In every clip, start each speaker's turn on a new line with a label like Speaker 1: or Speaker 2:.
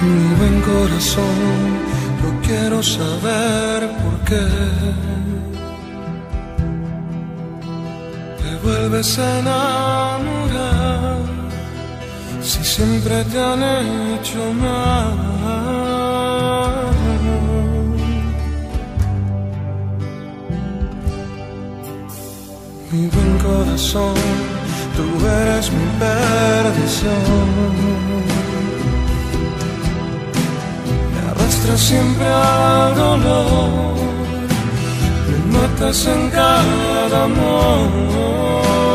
Speaker 1: Mi buen corazón, yo quiero saber por qué te vuelves a enamorar si siempre te han hecho mal. Mi buen corazón, tú eres mi perdición. Siempre al dolor, me matas en cada amor.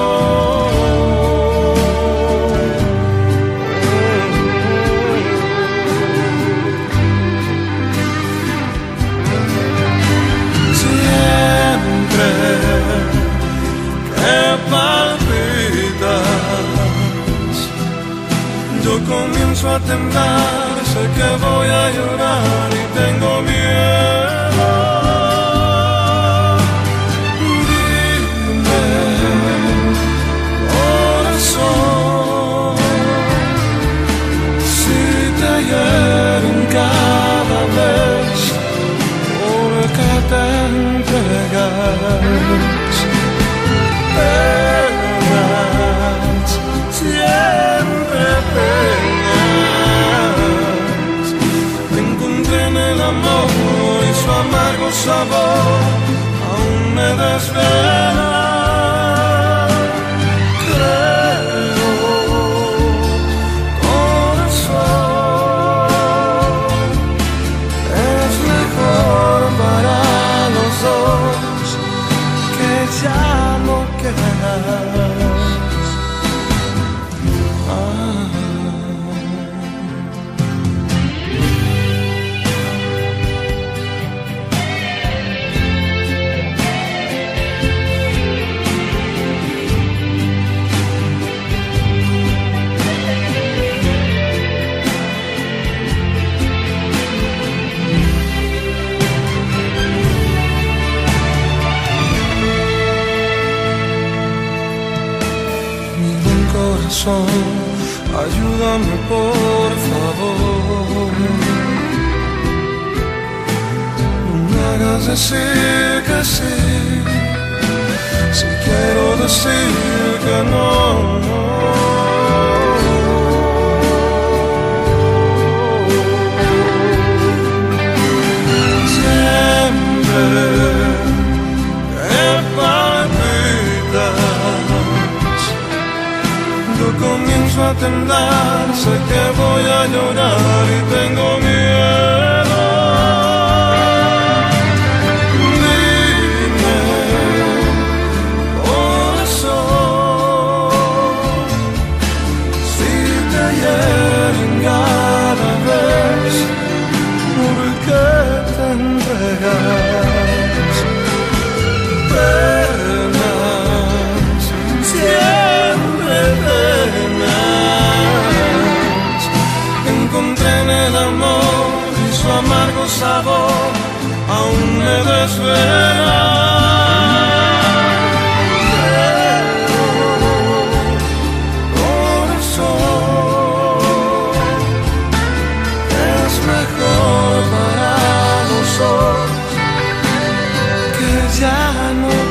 Speaker 1: Yo comienzo a temblar sé que voy a llorar y tengo miedo. Dime, corazón, si te hieren cada vez porque te entregas. Amargo sabor aún me desvela. Es mejor para los dos que ya no ayúdame por favor. No me hagas decir que sí, si quiero decir que no. Comienzo a temblar, sé que voy a llorar y tengo miedo. amargo sabor aún me desvela. mejor para nosotros que ya no.